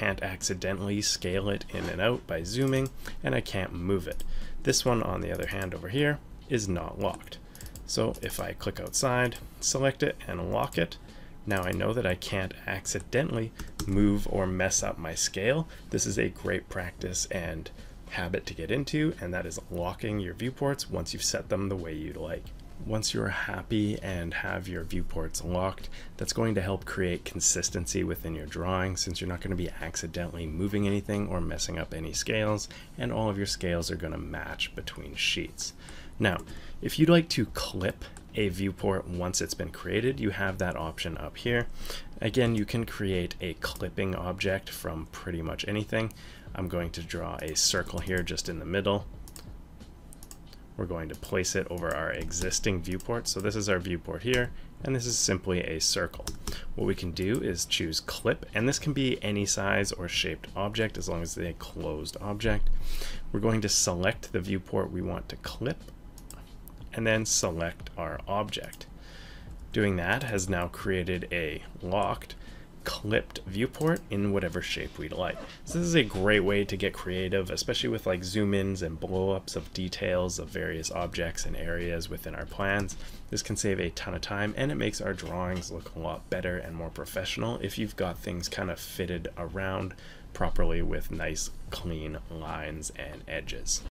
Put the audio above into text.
can't accidentally scale it in and out by zooming, and I can't move it. This one, on the other hand, over here, is not locked. So if I click outside, select it, and lock it, now I know that I can't accidentally move or mess up my scale. This is a great practice and habit to get into, and that is locking your viewports once you've set them the way you'd like. Once you're happy and have your viewports locked, that's going to help create consistency within your drawing since you're not going to be accidentally moving anything or messing up any scales, and all of your scales are going to match between sheets. Now, if you'd like to clip a viewport once it's been created, you have that option up here. Again, you can create a clipping object from pretty much anything. I'm going to draw a circle here just in the middle. We're going to place it over our existing viewport. So this is our viewport here, and this is simply a circle. What we can do is choose clip, and this can be any size or shaped object as long as it's a closed object. We're going to select the viewport we want to clip and then select our object. Doing that has now created a locked clipped viewport in whatever shape we'd like. So this is a great way to get creative, especially with like zoom ins and blow ups of details of various objects and areas within our plans. This can save a ton of time and it makes our drawings look a lot better and more professional if you've got things kind of fitted around properly with nice clean lines and edges.